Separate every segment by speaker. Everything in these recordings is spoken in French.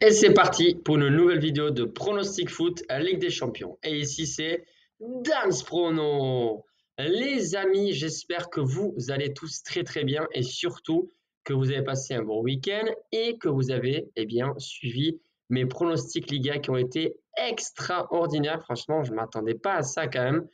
Speaker 1: Et c'est parti pour une nouvelle vidéo de pronostic foot Ligue des Champions. Et ici c'est Dance Prono. Les amis, j'espère que vous allez tous très très bien et surtout que vous avez passé un bon week-end et que vous avez eh bien, suivi mes pronostics Liga qui ont été extraordinaires. Franchement, je ne m'attendais pas à ça quand même.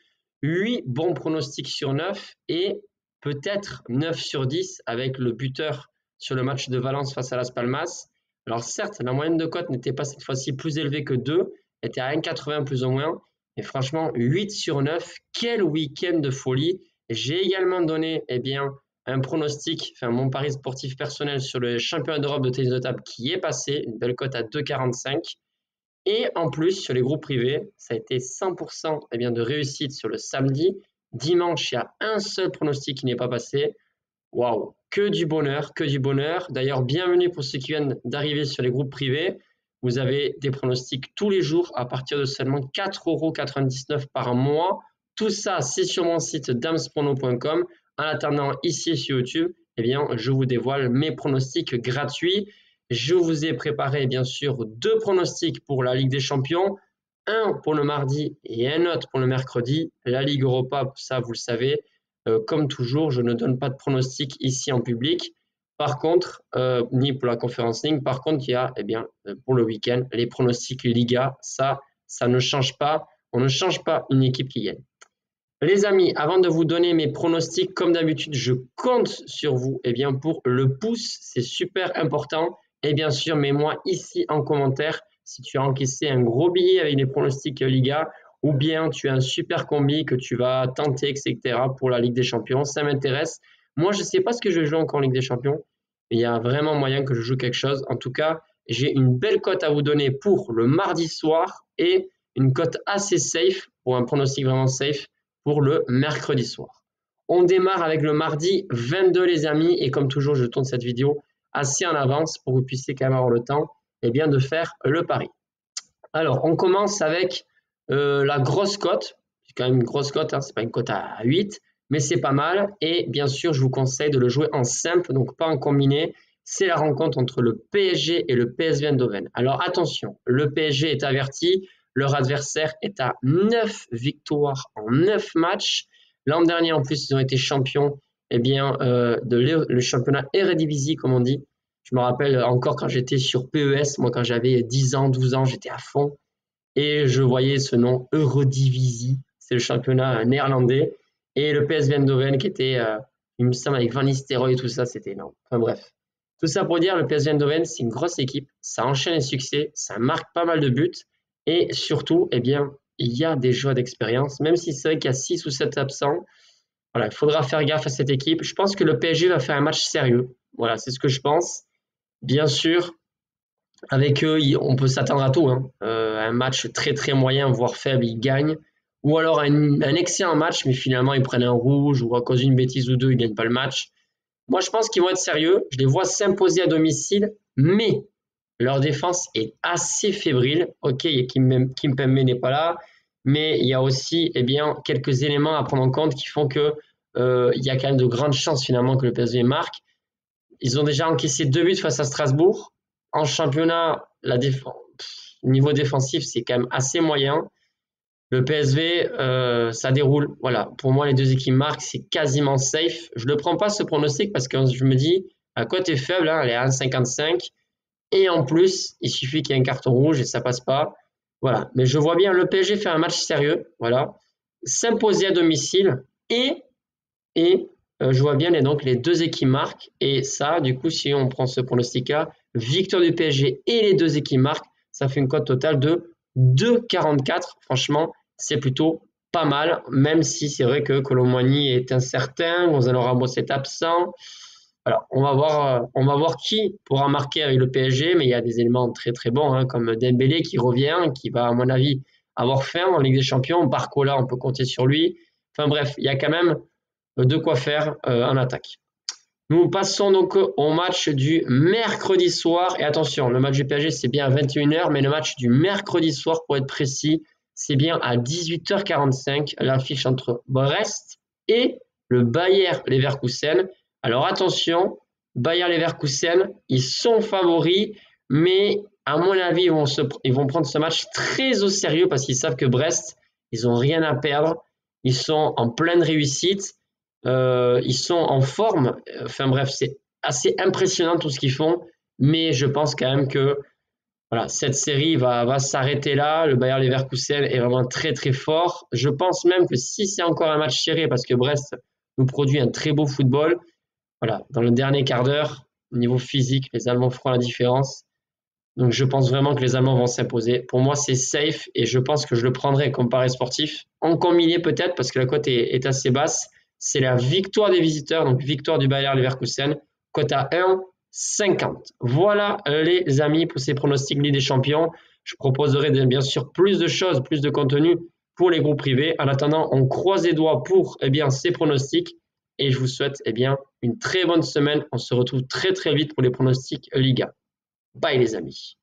Speaker 1: 8 bons pronostics sur 9 et peut-être 9 sur 10 avec le buteur sur le match de Valence face à Las Palmas. Alors certes, la moyenne de cote n'était pas cette fois-ci plus élevée que 2, était à 1,80 plus ou moins. Mais franchement, 8 sur 9, quel week-end de folie. J'ai également donné eh bien, un pronostic, enfin mon pari sportif personnel sur le championnat d'Europe de tennis de table qui est passé, une belle cote à 2,45. Et en plus, sur les groupes privés, ça a été 100% eh bien, de réussite sur le samedi. Dimanche, il y a un seul pronostic qui n'est pas passé. Waouh, que du bonheur, que du bonheur. D'ailleurs, bienvenue pour ceux qui viennent d'arriver sur les groupes privés. Vous avez des pronostics tous les jours à partir de seulement 4,99 euros par mois. Tout ça, c'est sur mon site damsprono.com. En attendant, ici sur YouTube, eh bien, je vous dévoile mes pronostics gratuits. Je vous ai préparé, bien sûr, deux pronostics pour la Ligue des Champions. Un pour le mardi et un autre pour le mercredi. La Ligue Europa, ça, vous le savez, comme toujours, je ne donne pas de pronostic ici en public. Par contre, euh, ni pour la conférence ligne, par contre, il y a, eh bien, euh, pour le week-end, les pronostics Liga. Ça, ça ne change pas. On ne change pas une équipe qui gagne. Les amis, avant de vous donner mes pronostics, comme d'habitude, je compte sur vous eh bien, pour le pouce. C'est super important. Et bien sûr, mets-moi ici en commentaire si tu as encaissé un gros billet avec les pronostics Liga ou bien tu as un super combi que tu vas tenter, etc. pour la Ligue des Champions. Ça m'intéresse. Moi, je ne sais pas ce que je vais jouer encore en Ligue des Champions, mais il y a vraiment moyen que je joue quelque chose. En tout cas, j'ai une belle cote à vous donner pour le mardi soir et une cote assez safe, pour un pronostic vraiment safe, pour le mercredi soir. On démarre avec le mardi 22, les amis, et comme toujours, je tourne cette vidéo assez en avance pour que vous puissiez quand même avoir le temps eh bien, de faire le pari. Alors, on commence avec euh, la grosse cote, c'est quand même une grosse cote, hein, c'est pas une cote à 8, mais c'est pas mal. Et bien sûr, je vous conseille de le jouer en simple, donc pas en combiné. C'est la rencontre entre le PSG et le PSV Eindhoven. Alors attention, le PSG est averti, leur adversaire est à 9 victoires en 9 matchs. L'an dernier, en plus, ils ont été champions eh bien, euh, de le championnat Eredivisie, comme on dit. Je me rappelle encore quand j'étais sur PES, moi quand j'avais 10 ans, 12 ans, j'étais à fond et je voyais ce nom Eurodivisie, c'est le championnat néerlandais, et le PSV Eindhoven qui était, euh, il me semble, avec Van Nistelrooy et tout ça, c'était énorme. Enfin bref. Tout ça pour dire, le PSV Eindhoven, c'est une grosse équipe, ça enchaîne les succès, ça marque pas mal de buts, et surtout, eh bien, il y a des joueurs d'expérience, même si c'est vrai qu'il y a 6 ou 7 absents. Voilà, il faudra faire gaffe à cette équipe. Je pense que le PSG va faire un match sérieux. Voilà, c'est ce que je pense. Bien sûr, avec eux, on peut s'attendre à tout. Hein. Euh, un match très très moyen, voire faible, ils gagnent. Ou alors un, excellent match, mais finalement ils prennent un rouge ou à cause d'une bêtise ou deux, ils ne gagnent pas le match. Moi, je pense qu'ils vont être sérieux. Je les vois s'imposer à domicile, mais leur défense est assez fébrile. Ok, Kim, Kim Pembe n'est pas là, mais il y a aussi eh bien, quelques éléments à prendre en compte qui font que euh, il y a quand même de grandes chances finalement que le PSV marque. Ils ont déjà encaissé deux buts face à Strasbourg en championnat, la niveau défensif, c'est quand même assez moyen. Le PSV, euh, ça déroule. Voilà, pour moi, les deux équipes marquent, c'est quasiment safe. Je ne prends pas ce pronostic parce que je me dis, la cote est faible, hein, elle est à 1,55. Et en plus, il suffit qu'il y ait un carton rouge et ça passe pas. Voilà. Mais je vois bien le PSG faire un match sérieux. Voilà. S'imposer à domicile et, et euh, je vois bien les, donc les deux équipes marquent. Et ça, du coup, si on prend ce pronostic-là, victoire du PSG et les deux équipes marquent, ça fait une cote totale de 2,44. Franchement, c'est plutôt pas mal, même si c'est vrai que Colomboigny est incertain, Gonzalo Ramos est absent. Alors, on va voir, euh, on va voir qui pourra marquer avec le PSG, mais il y a des éléments très très bons, hein, comme Dembélé qui revient, qui va, à mon avis, avoir faim en Ligue des Champions. Barcola, on peut compter sur lui. Enfin bref, il y a quand même de quoi faire euh, en attaque. Nous passons donc au match du mercredi soir. Et attention, le match du PSG, c'est bien à 21h, mais le match du mercredi soir, pour être précis, c'est bien à 18h45, l'affiche entre Brest et le Bayer Leverkusen. Alors attention, Bayer Leverkusen, ils sont favoris, mais À mon avis, ils vont, ils vont prendre ce match très au sérieux parce qu'ils savent que Brest, ils n'ont rien à perdre. Ils sont en pleine réussite. Euh, ils sont en forme. Enfin bref, c'est assez impressionnant tout ce qu'ils font. Mais je pense quand même que voilà, cette série va, va s'arrêter là. Le Bayer Leverkusen est vraiment très très fort. Je pense même que si c'est encore un match serré, parce que Brest nous produit un très beau football, voilà, dans le dernier quart d'heure, au niveau physique, les Allemands feront la différence. Donc je pense vraiment que les Allemands vont s'imposer. Pour moi, c'est safe et je pense que je le prendrai comme pari sportif. En combiné peut-être parce que la cote est, assez basse. C'est la victoire des visiteurs, donc victoire du Bayer Leverkusen, cote à 1,50. Voilà les amis pour ces pronostics Ligue des Champions. Je proposerai bien sûr plus de choses, plus de contenu pour les groupes privés. En attendant, on croise les doigts pour eh bien, ces pronostics et je vous souhaite eh bien, une très bonne semaine. On se retrouve très très vite pour les pronostics Liga. Bye les amis.